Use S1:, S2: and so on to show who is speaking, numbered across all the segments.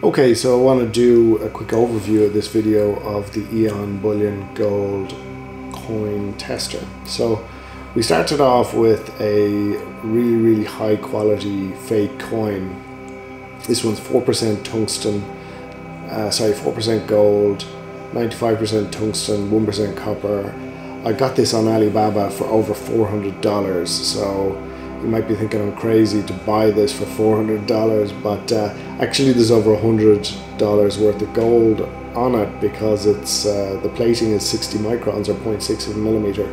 S1: Okay, so I want to do a quick overview of this video of the EON Bullion Gold coin tester. So we started off with a really, really high quality fake coin. This one's 4% tungsten, uh, sorry, 4% gold, 95% tungsten, 1% copper. I got this on Alibaba for over $400, so you might be thinking I'm crazy to buy this for $400, but uh, actually there's over $100 worth of gold on it because it's uh, the plating is 60 microns or 0.6 of a millimeter.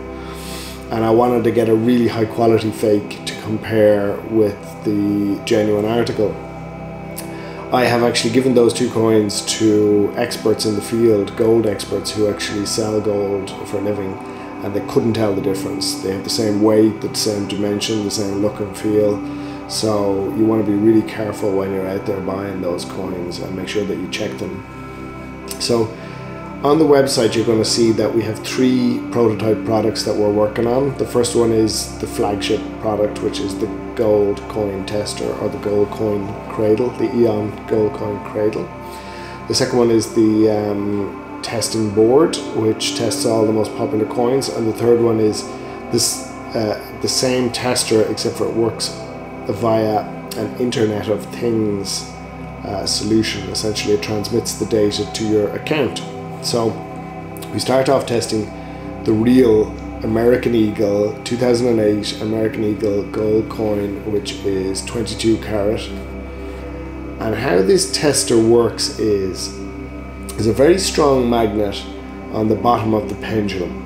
S1: And I wanted to get a really high quality fake to compare with the genuine article. I have actually given those two coins to experts in the field, gold experts who actually sell gold for a living and they couldn't tell the difference. They have the same weight, the same dimension, the same look and feel. So you want to be really careful when you're out there buying those coins and make sure that you check them. So on the website you're going to see that we have three prototype products that we're working on. The first one is the flagship product which is the gold coin tester or the gold coin cradle, the EON gold coin cradle. The second one is the um, testing board, which tests all the most popular coins, and the third one is this uh, the same tester except for it works via an Internet of Things uh, solution. Essentially, it transmits the data to your account. So we start off testing the real American Eagle 2008 American Eagle gold coin, which is 22 carat. And how this tester works is there's a very strong magnet on the bottom of the pendulum.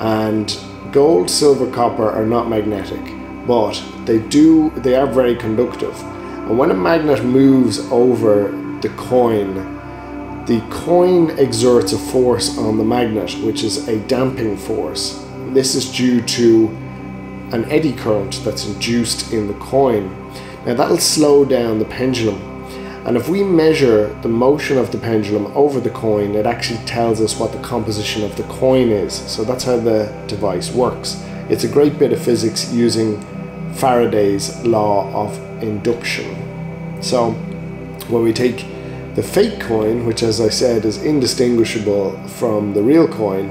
S1: And gold, silver, copper are not magnetic, but they do they are very conductive. And when a magnet moves over the coin, the coin exerts a force on the magnet, which is a damping force. This is due to an eddy current that's induced in the coin. Now that'll slow down the pendulum and if we measure the motion of the pendulum over the coin, it actually tells us what the composition of the coin is. So that's how the device works. It's a great bit of physics using Faraday's law of induction. So when we take the fake coin, which as I said is indistinguishable from the real coin,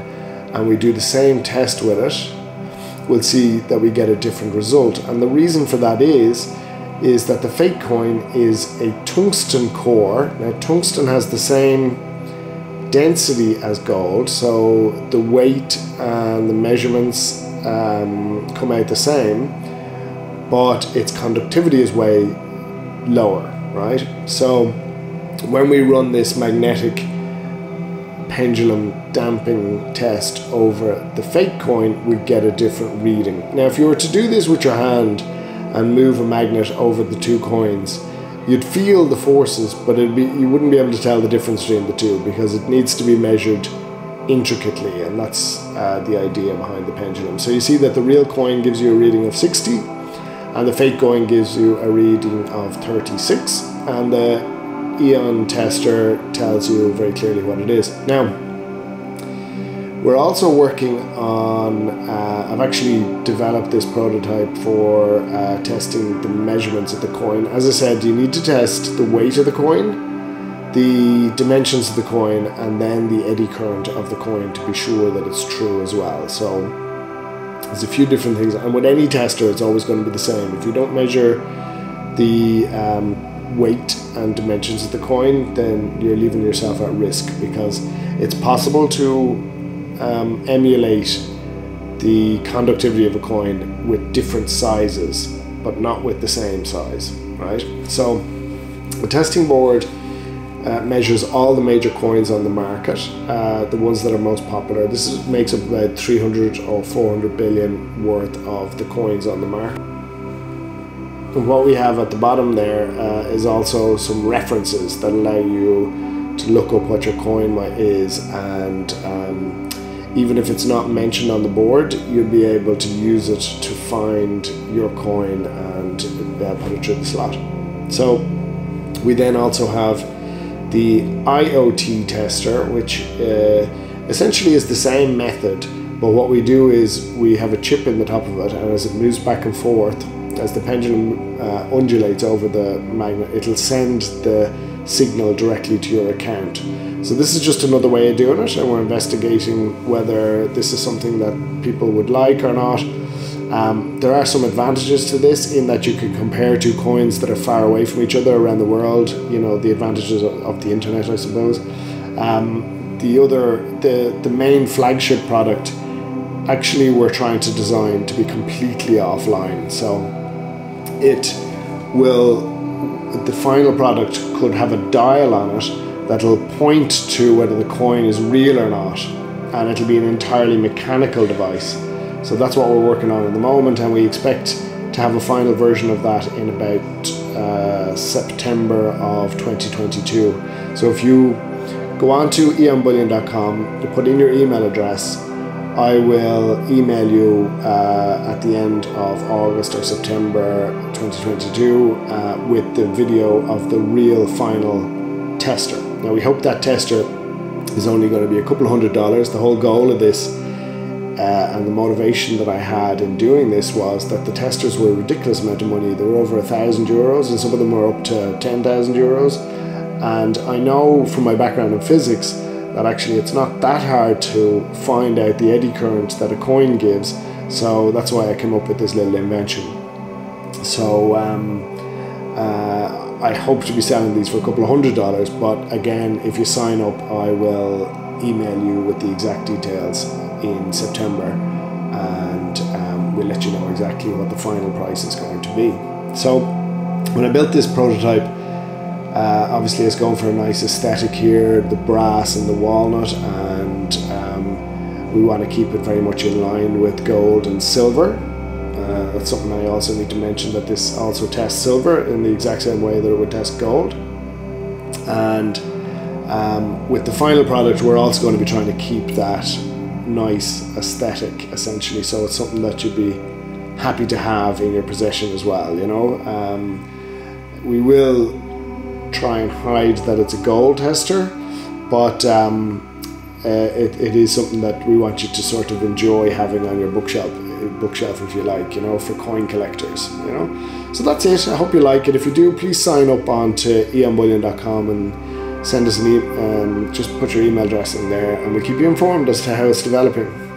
S1: and we do the same test with it, we'll see that we get a different result. And the reason for that is is that the fake coin is a tungsten core. Now, tungsten has the same density as gold, so the weight and the measurements um, come out the same, but its conductivity is way lower, right? So, when we run this magnetic pendulum damping test over the fake coin, we get a different reading. Now, if you were to do this with your hand, and move a magnet over the two coins, you'd feel the forces, but be, you wouldn't be able to tell the difference between the two because it needs to be measured intricately, and that's uh, the idea behind the pendulum. So you see that the real coin gives you a reading of 60, and the fake coin gives you a reading of 36, and the EON tester tells you very clearly what it is. Now, we're also working on, uh, I've actually developed this prototype for uh, testing the measurements of the coin. As I said, you need to test the weight of the coin, the dimensions of the coin, and then the eddy current of the coin to be sure that it's true as well. So there's a few different things. And with any tester, it's always going to be the same. If you don't measure the um, weight and dimensions of the coin, then you're leaving yourself at risk because it's possible to um, emulate the conductivity of a coin with different sizes, but not with the same size, right? So the testing board uh, measures all the major coins on the market, uh, the ones that are most popular. This is, makes up about 300 or 400 billion worth of the coins on the market. And what we have at the bottom there uh, is also some references that allow you to look up what your coin is and um, even if it's not mentioned on the board, you'll be able to use it to find your coin and uh, put it through the slot. So we then also have the IoT tester, which uh, essentially is the same method, but what we do is we have a chip in the top of it, and as it moves back and forth, as the pendulum uh, undulates over the magnet, it'll send the signal directly to your account. So this is just another way of doing it, and we're investigating whether this is something that people would like or not. Um, there are some advantages to this in that you can compare two coins that are far away from each other around the world. You know the advantages of, of the internet, I suppose. Um, the other, the the main flagship product, actually, we're trying to design to be completely offline. So it will the final product could have a dial on it that'll point to whether the coin is real or not, and it'll be an entirely mechanical device. So that's what we're working on at the moment, and we expect to have a final version of that in about uh, September of 2022. So if you go on to eonbullion.com, put in your email address, I will email you uh, at the end of August or September 2022 uh, with the video of the real final tester. Now, we hope that tester is only going to be a couple hundred dollars. The whole goal of this uh, and the motivation that I had in doing this was that the testers were a ridiculous amount of money. They were over a thousand euros, and some of them were up to 10,000 euros. And I know from my background in physics that actually it's not that hard to find out the eddy current that a coin gives. So that's why I came up with this little invention. So um, uh, I hope to be selling these for a couple of hundred dollars. But again, if you sign up, I will email you with the exact details in September, and um, we'll let you know exactly what the final price is going to be. So when I built this prototype. Uh, obviously, it's going for a nice aesthetic here, the brass and the walnut, and um, we want to keep it very much in line with gold and silver. Uh, that's something I also need to mention that this also tests silver in the exact same way that it would test gold. And um, with the final product, we're also going to be trying to keep that nice aesthetic essentially, so it's something that you'd be happy to have in your possession as well. You know, um, we will try and hide that it's a gold tester, but um, uh, it, it is something that we want you to sort of enjoy having on your bookshelf, bookshelf if you like, you know, for coin collectors, you know. So that's it. I hope you like it. If you do, please sign up onto eonbullion.com and send us an email. Um, just put your email address in there, and we'll keep you informed as to how it's developing.